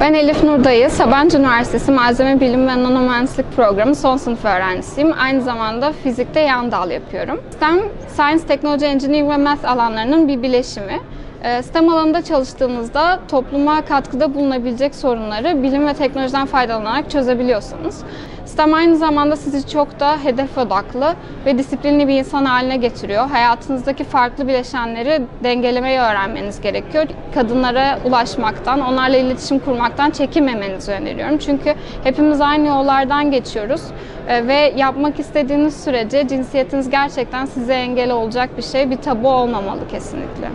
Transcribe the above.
Ben Elif Nurdayı, Sabancı Üniversitesi Malzeme Bilimi ve Nano Mühendislik Programı son sınıf öğrencisiyim. Aynı zamanda fizikte yan dal yapıyorum. STEM, Science, Technology, Engineering ve Math alanlarının bir bileşimi. Ee, STEM alanında çalıştığınızda topluma katkıda bulunabilecek sorunları bilim ve teknolojiden faydalanarak çözebiliyorsunuz. STEM aynı zamanda sizi çok da hedef odaklı ve disiplinli bir insan haline getiriyor. Hayatınızdaki farklı bileşenleri dengelemeyi öğrenmeniz gerekiyor. Kadınlara ulaşmaktan, onlarla iletişim kurmaktan çekinmemenizi öneriyorum. Çünkü hepimiz aynı yollardan geçiyoruz Ee, ve yapmak istediğiniz sürece cinsiyetiniz gerçekten size engel olacak bir şey, bir tabu olmamalı kesinlikle.